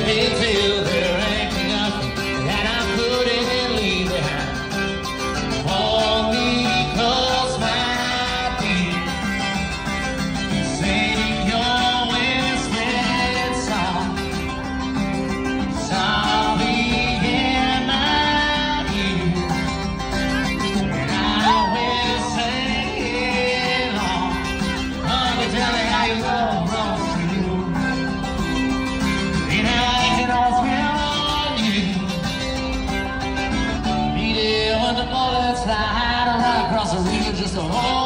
me feel. is a home.